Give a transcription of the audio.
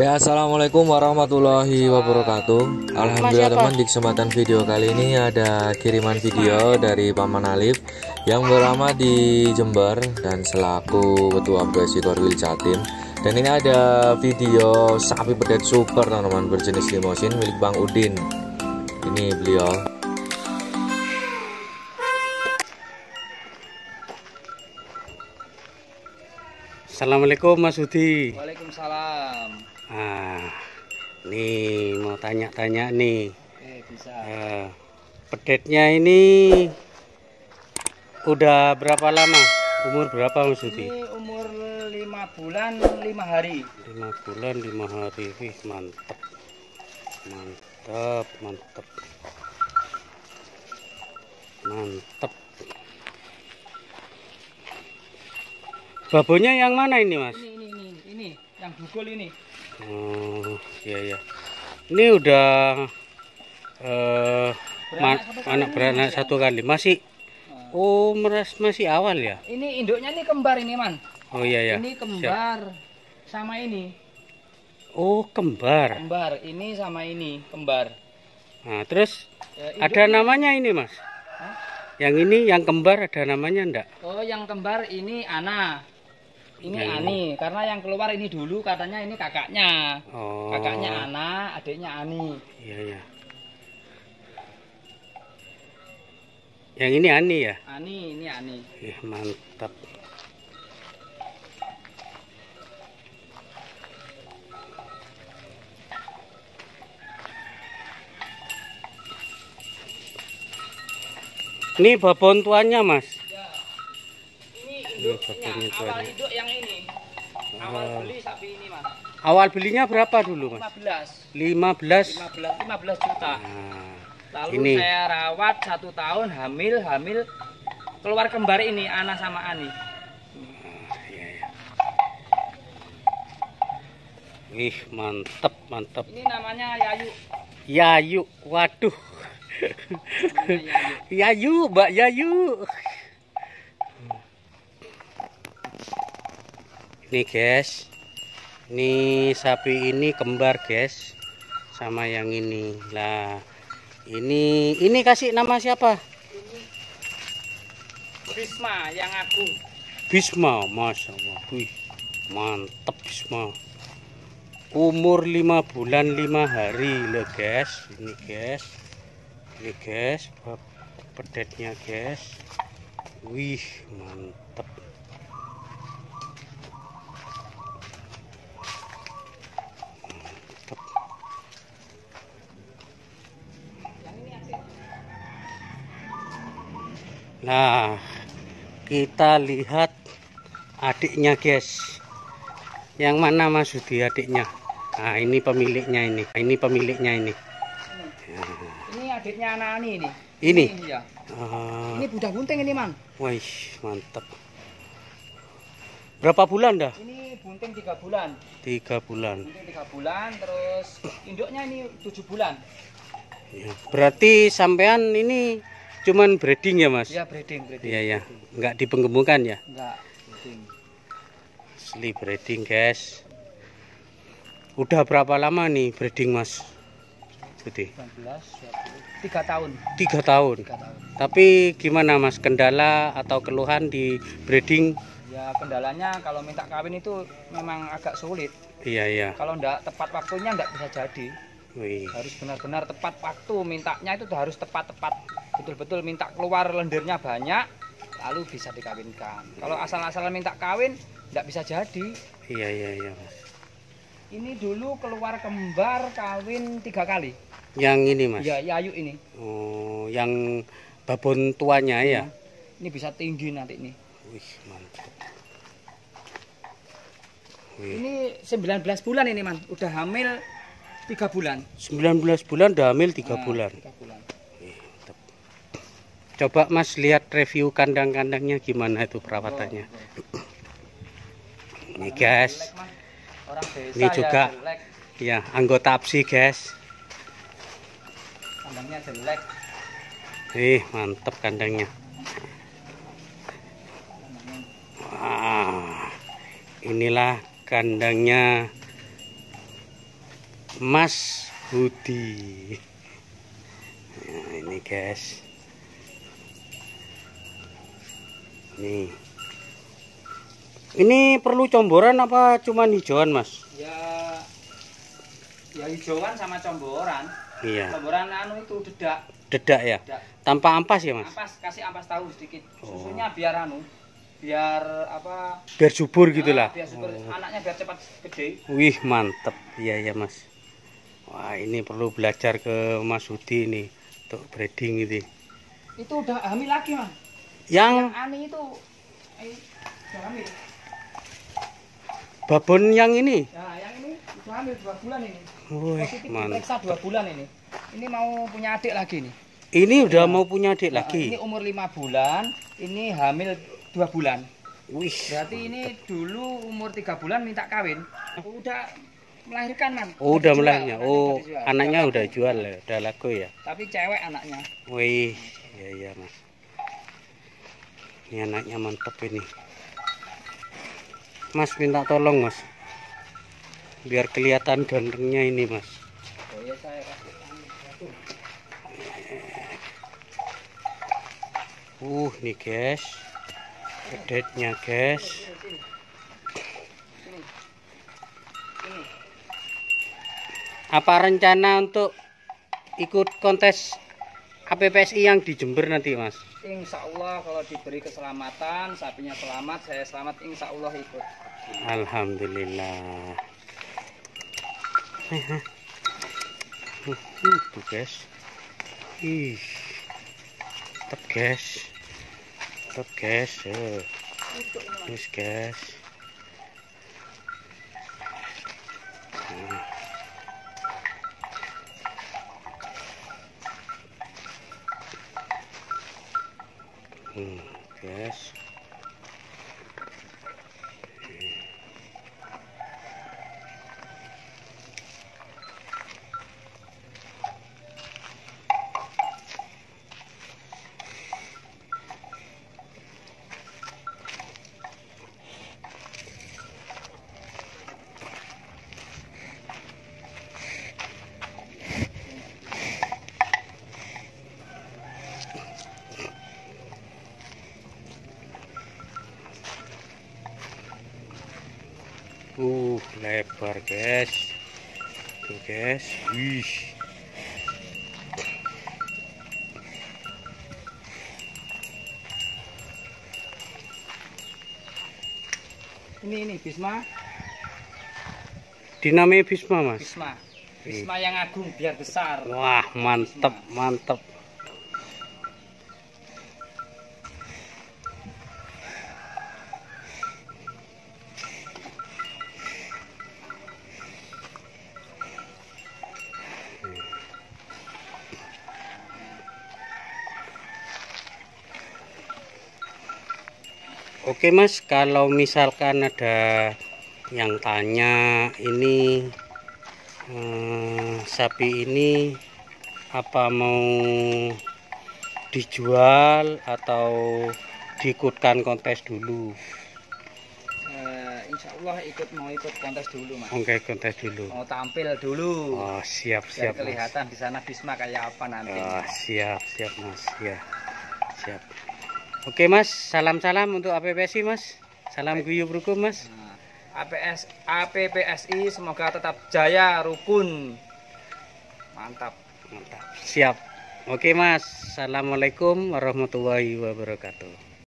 Ya assalamualaikum warahmatullahi wabarakatuh. Alhamdulillah teman di kesempatan video kali ini ada kiriman video dari Paman Alif yang berlama di Jember dan selaku ketua PSI Korwil Jatim. Dan ini ada video sapi pedet super teman-teman berjenis limosin milik Bang Udin. Ini beliau Assalamualaikum Mas Udi. Waalaikumsalam. Nah, nih mau tanya-tanya nih. Eh, bisa. Eh, pedetnya ini udah berapa lama? Umur berapa Mas Udi? Ini umur lima bulan lima hari. Lima bulan lima hari. Wih, mantep. Mantep, mantep. Mantep. Babonya yang mana ini Mas? Ini ini ini ini yang bugul ini. Oh, iya ya. Ini udah eh ma- Beranak kali anak ini, beranak ya? satu kali. Masih Oh, meras masih awal ya? Ini induknya ini kembar ini man. Oh iya ya. Ini kembar sama ini Oh, kembar. kembar. Ini sama ini kembar. Nah, terus Ya, ada namanya ini, Mas? Hah? Yang ini yang kembar ada namanya enggak? Oh yang kembar ini Ana. Ini Ya, Ani karena yang keluar ini dulu katanya ini kakaknya. Oh. Kakaknya Ana, adiknya Ani. Iya ya. Yang ini Ani ya? Ani ini Ani. Ih, mantap. Ini babon tuanya, Mas. Ya. Ini Ini induknya, babonnya tuh awal induk yang ini. Awal beli sapi ini, Mas. Awal belinya berapa dulu, Mas? 15. 15. 15 15 juta. Nah, Lalu ini. saya rawat satu tahun hamil hamil keluar kembar ini Ana sama Ani. iya, iya. Ih, mantep, mantep. Ini namanya Yayu. Yayu, waduh. Namanya Yayu. Yayu, Mbak Yayu. Ini guys. Ini sapi ini kembar guys. Sama yang ini. Lah, ini ini kasih nama siapa? Bisma yang aku. Bisma, Masya Allah. Wih, mantep Bisma. Umur 5 bulan 5 hari loh guys. Ini guys. Ini guys, pedetnya guys. Wih. Mantep. Nah, kita lihat adiknya guys yang mana Mas Sudi adiknya nah ini pemiliknya ini ini pemiliknya ini Ini adiknya Ana Ani ini. ini ya. Ah, Ini budak bunting ini, Man. wih mantap berapa bulan dah Ini bunting 3 bulan. tiga bulan Bunting 3 bulan terus induknya ini 7 bulan. Ya, berarti sampean ini cuman breeding ya mas Ya breeding, breeding. iya ya nggak dipenggembukan ya Enggak, breeding. asli breeding guys udah berapa lama nih breeding mas Sudi 19, 20, 3 tahun. tiga tahun 3 tahun. Tapi gimana Mas kendala atau keluhan di breeding? Ya kendalanya kalau minta kawin itu memang agak sulit. Iya iya. Kalau enggak tepat waktunya enggak bisa jadi. Wih. Harus benar-benar tepat waktu mintanya itu harus tepat-tepat. Betul-betul minta keluar lendirnya banyak lalu bisa dikawinkan. Kalau asal-asalan minta kawin enggak bisa jadi. Iya iya iya Mas. Ini dulu keluar kembar kawin tiga kali. Yang ini Mas. Ya Yayu ini. Oh, yang babon tuanya ya. Ini bisa tinggi nanti ini. Wih mantap. Wih. Ini 19 bulan ini man, udah hamil tiga bulan. 19 bulan udah hamil 3 Nah, bulan. tiga bulan. Coba Mas lihat review kandang-kandangnya gimana itu perawatannya. Ini guys. Ini juga. ya Ya, anggota APSI guys. kandangnya jelek. Ih, mantap kandangnya. Wah, inilah kandangnya Mas Budi nah ini guys nih. Ini perlu comboran apa cuman hijauan mas? Ya ya hijauan sama comboran. iya. Comboran anu itu dedak, dedak ya? Dedak. tanpa ampas ya mas? Ampas kasih ampas tahu sedikit. Oh. Susunya biar anu biar apa? Biar subur gitulah ah, biar super anaknya biar cepat gede. Wih mantep. Iya ya mas. Wah ini perlu belajar ke Mas Budi ini untuk breeding ini. Itu udah hamil lagi mah yang ani itu. Eh, hamil babon yang ini? Nah yang ini dua bulan ini. Wih mantap. dua bulan ini. Ini mau punya adik lagi nih. Ini udah mau punya adik Nah, lagi? ini umur lima bulan ini hamil dua bulan. Wih. Berarti ini dulu umur tiga bulan minta kawin. Udah melahirkan man oh udah berarti oh anaknya udah jual ya udah laku ya? Tapi cewek anaknya. Wih iya iya mas ini anaknya mantep ini. Mas minta tolong mas. Biar kelihatan gantengnya ini mas. Oh iya uh nih guys. Gedetnya guys. Apa rencana untuk ikut kontes APPSI yang di Jember nanti mas. Insya Allah kalau diberi keselamatan sapinya selamat saya selamat Insya Allah ikut. Alhamdulillah. Itu guys. Ih tetap guys. Tetap guys. Terus guys Hmm. Hmm, Uh, lebar guys. Tuh guys. Wih. ini ini Bisma Dinamanya Bisma, Mas. Bisma Bisma yang agung biar besar Wah, mantep, mantep. Oke mas, kalau misalkan ada yang tanya ini eh, sapi ini apa mau dijual atau diikutkan kontes dulu? Eh, Insya Allah ikut mau ikut kontes dulu mas Oke kontes dulu. mau tampil dulu Oh siap biar siap mas. kelihatan di sana Bisma kayak apa nanti Oh, siap siap mas ya siap. Oke mas, salam salam untuk APPSI mas. Salam guyub rukun mas. Nah, APS APPSI semoga tetap jaya rukun mantap Mantap. Siap. Oke mas, assalamualaikum warahmatullahi wabarakatuh.